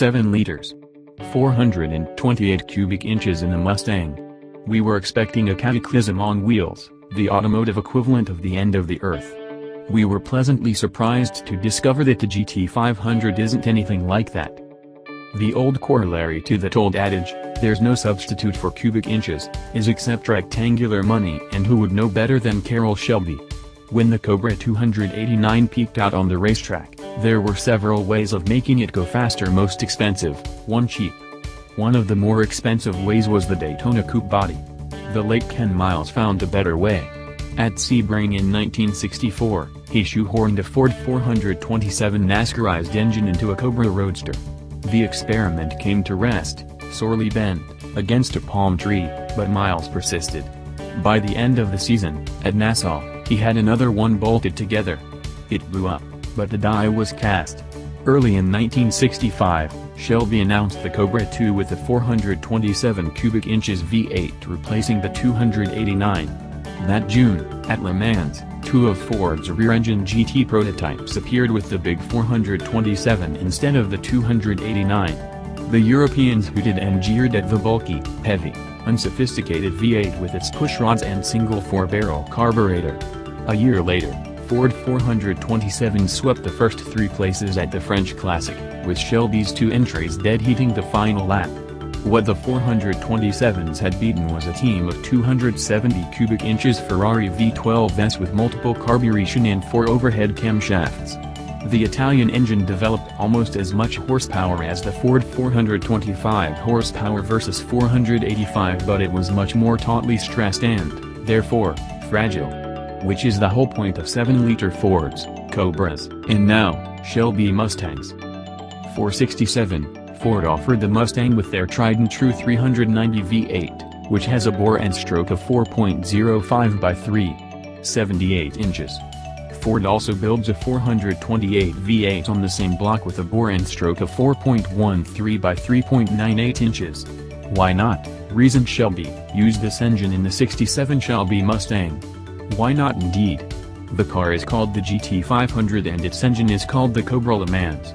7 liters. 428 cubic inches in the Mustang. We were expecting a cataclysm on wheels, the automotive equivalent of the end of the earth. We were pleasantly surprised to discover that the GT500 isn't anything like that. The old corollary to that old adage, there's no substitute for cubic inches, is except rectangular money and who would know better than Carroll Shelby. When the Cobra 289 peaked out on the racetrack, there were several ways of making it go faster most expensive, one cheap. One of the more expensive ways was the Daytona coupe body. The late Ken Miles found a better way. At Sebring in 1964, he shoehorned a Ford 427 NASCARized engine into a Cobra Roadster. The experiment came to rest, sorely bent, against a palm tree, but Miles persisted. By the end of the season, at Nassau, he had another one bolted together. It blew up, but the die was cast. Early in 1965, Shelby announced the Cobra II with the 427 cubic inches V8 replacing the 289. That June, at Le Mans, two of Ford's rear-engine GT prototypes appeared with the big 427 instead of the 289. The Europeans hooted and jeered at the bulky, heavy, unsophisticated V8 with its pushrods and single four-barrel carburetor. A year later, Ford 427 swept the first three places at the French Classic, with Shelby's two entries dead heating the final lap. What the 427s had beaten was a team of 270 cubic inches Ferrari V12s with multiple carburation and four overhead camshafts. The Italian engine developed almost as much horsepower as the Ford 425 horsepower versus 485 but it was much more tautly stressed and, therefore, fragile. Which is the whole point of 7-liter Fords, Cobras, and now, Shelby Mustangs. 467, Ford offered the Mustang with their tried-and-true 390 V8, which has a bore and stroke of 4.05 by 3.78 inches. Ford also builds a 428 V8 on the same block with a bore and stroke of 4.13 by 3.98 inches. Why not? Reason Shelby used this engine in the 67 Shelby Mustang. Why not indeed? The car is called the GT500 and its engine is called the Cobra Le Mans.